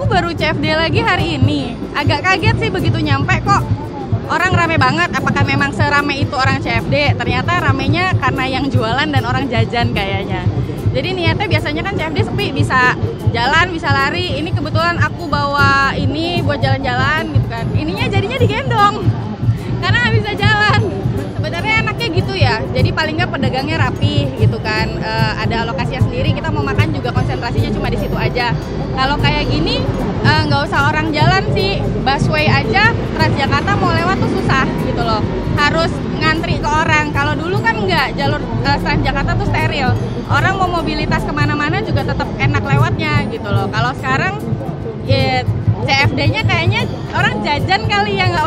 aku baru CFD lagi hari ini. Agak kaget sih begitu nyampe kok orang rame banget. Apakah memang serame itu orang CFD? Ternyata ramenya karena yang jualan dan orang jajan kayaknya. Jadi niatnya biasanya kan CFD sepi, bisa jalan, bisa lari. Ini kebetulan aku bawa ini buat jalan-jalan gitu kan. Ininya jadinya digendong. Paling nggak pedagangnya rapi gitu kan. Eh, ada alokasinya sendiri. Kita mau makan juga konsentrasinya cuma di situ aja. Kalau kayak gini eh, nggak usah orang jalan sih. Busway aja Transjakarta mau lewat tuh susah gitu loh. Harus ngantri ke orang. Kalau dulu kan nggak jalur eh, Transjakarta tuh steril. Orang mau mobilitas ke mana-mana juga tetap enak lewatnya gitu loh. Kalau sekarang ya CFD-nya kayaknya orang jajan kali ya nggak